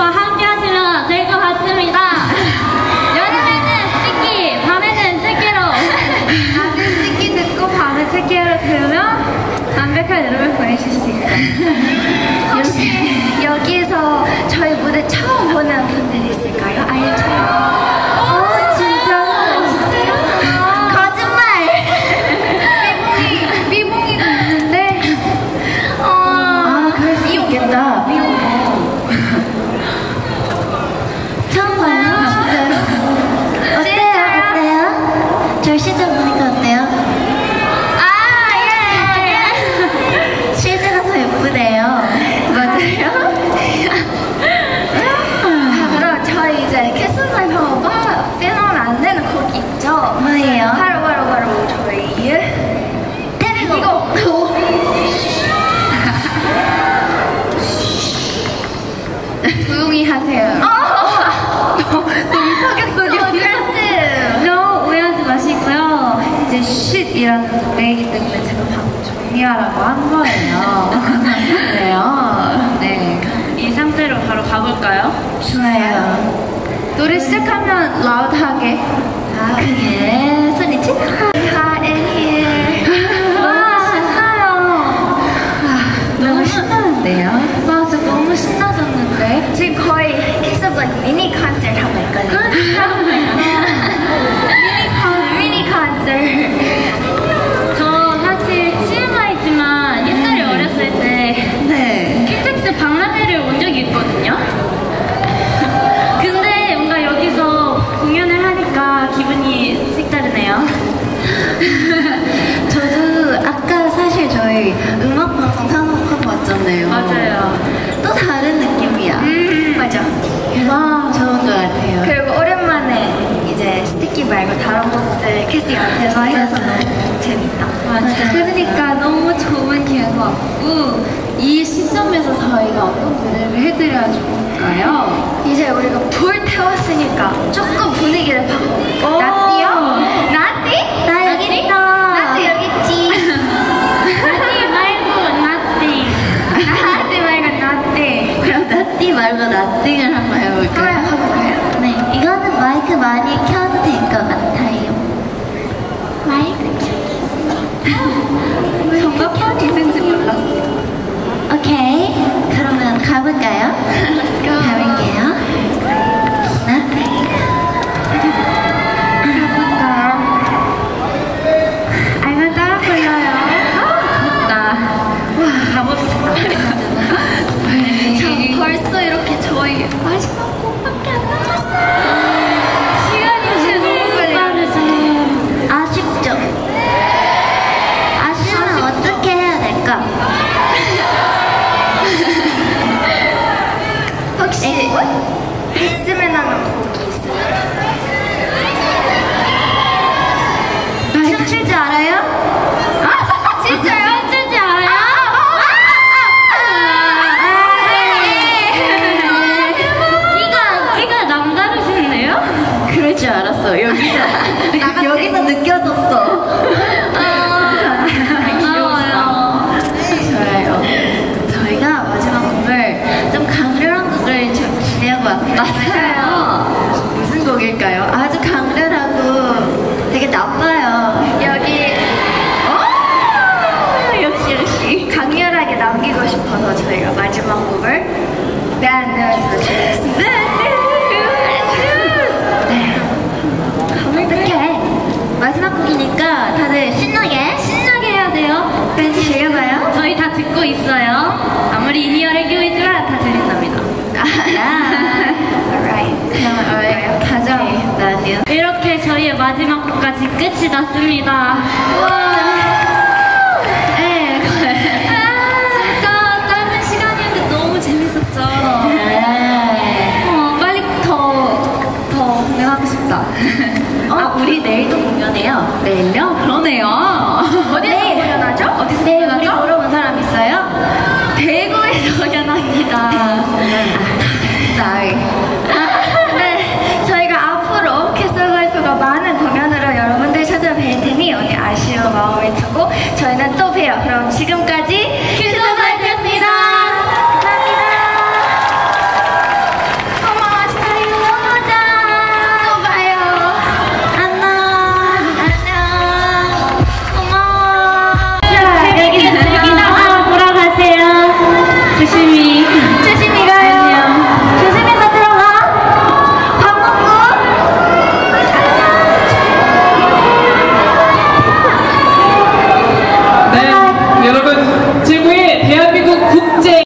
친구와 함께 하시면 될 것 같습니다. 여름에는 스키, 밤에는 스키로. 낮은 스키 듣고 밤에 스키로 태우면 완벽한 여름을 보내실 수 있어요. 혹시 여기에서 저희 무대 처음 보는 분들이 있을까요? 아예 처음. 공연이라는 노래이기 때문에 제가 방금 정리하라고 한 거예요. 그래요. 네. 이 상태로 바로 가볼까요? 좋아요. 노래 시작하면 라우드하게. 아, 그게 소리치? Hot 앞에서 해서 너무 재밌다. 맞아. 그러니까 너무 좋은 기회인 것 같고 이 시점에서 저희가 어떤 노래를 해드려야 좋을까요? 이제 우리가 불 태웠으니까 조금 분위기를 바꿔. 나띠요? 나띠? 나 여기 있어. 나띠 여기 있지. 나티 말고 나티. 나띠 말고 나띠. 그럼 나띠 말고 나띵을 한번 해볼까요? 한번 가볼까요? 네, 이거는 마이크 많이 켜 마지막 곡밖에 안 남았 알았어. 여기서 여기서 느껴졌어. 고마워요. 좋아요. 저희가 마지막 곡을 좀 강렬한 곡을 좀 준비하고 왔습니다. 맞아요. 무슨 곡일까요? 있어요. 아무리 in-ear를 끼우지만 다 들린답니다. 아. Alright. 가장 나뉘어. 이렇게 저희의 마지막 곡까지 끝이 났습니다. 네. 진짜 짧은 시간이었는데 너무 재밌었죠. 네. 어, 빨리 더, 더 공연하고 싶다. 아, 우리 내일도 공연해요. 내일요? 그러네요. 어디서 어디서 네, 우리? 보러 온 사람 있어요? 대구에서 sorry.